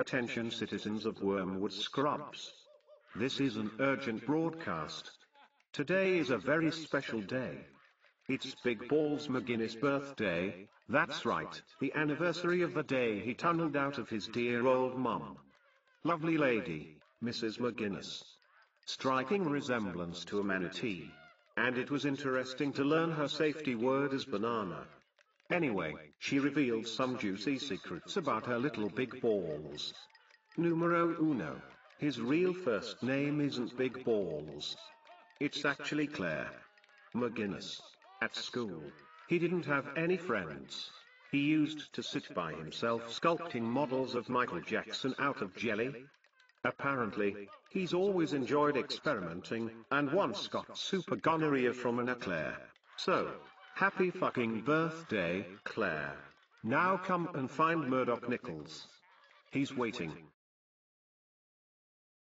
Attention citizens of Wormwood Scrubs. This is an urgent broadcast. Today is a very special day. It's Big Balls McGuiness' birthday, that's right, the anniversary of the day he tunneled out of his dear old mum. Lovely lady, Mrs. McGuiness. Striking resemblance to a manatee. And it was interesting to learn her safety word is banana. Anyway, she revealed some juicy secrets about her little big balls. Numero uno. His real first name isn't Big Balls. It's actually Claire McGuiness. At school, he didn't have any friends. He used to sit by himself sculpting models of Michael Jackson out of jelly. Apparently, he's always enjoyed experimenting, and once got super gonorrhea from an eclair. So, happy fucking birthday, Claire. Now come and find Murdoc Niccals. He's waiting.